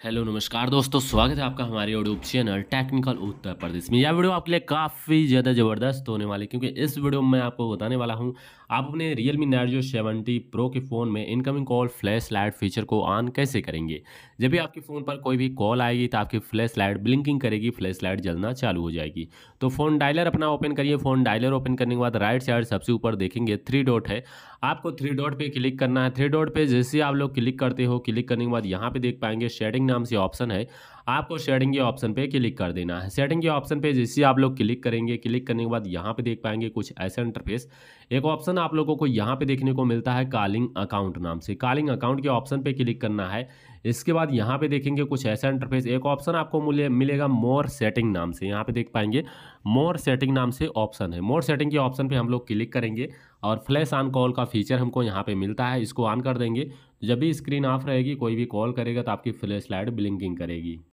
Hello, नमस्कार दोस्तों, स्वागत है आपका हमारे YouTube channel technical Uttar Pradesh में। यह वीडियो आपके लिए काफ़ी ज़्यादा ज़बरदस्त होने वाली क्योंकि इस वीडियो में मैं आपको बताने वाला हूँ, आप अपने Realme Narzo seventy pro के फ़ोन में incoming call flash light feature को ऑन कैसे करेंगे? जब भी आपके फ़ोन पर कोई भी कॉल आएगी तो आपकी फ्लैश लाइट ब्लिंकिंग करेगी फ्लैश लाइट जलना चालू हो जाएगी। तो फ़ोन डायलर अपना ओपन करिए। फ़ोन डायलर ओपन करने के बाद राइट साइड सबसे ऊपर देखेंगे थ्री डॉट है। आपको थ्री डॉट पर क्लिक करना है। थ्री डॉट पर जैसे आप लोग क्लिक करते हो क्लिक करने के बाद यहाँ पे देख पाएँगे शेडिंग नाम से ऑप्शन है। आपको शेडिंग के ऑप्शन पे क्लिक कर देना है। सेटिंग के ऑप्शन पे जैसे आप लोग क्लिक करेंगे, क्लिक करने के बाद यहाँ पे देख पाएँगे कुछ ऐसा इंटरफेस एक ऑप्शन आप लोगों को यहाँ पे देखने को मिलता है कॉलिंग अकाउंट नाम से। कॉलिंग अकाउंट के ऑप्शन पे क्लिक करना है। इसके बाद यहाँ पे देखेंगे कुछ ऐसा इंटरफेस एक ऑप्शन आपको मिलेगा मोर सेटिंग नाम से। यहाँ पे देख पाएँगे मोर सेटिंग नाम से ऑप्शन है। मोर सेटिंग के ऑप्शन पे हम लोग क्लिक करेंगे और फ्लैश ऑन कॉल का फीचर हमको यहाँ पे मिलता है। इसको ऑन कर देंगे। जब भी स्क्रीन ऑफ़ रहेगी, कोई भी कॉल करेगा तो आपकी फ्लैश लाइट ब्लिंकिंग करेगी।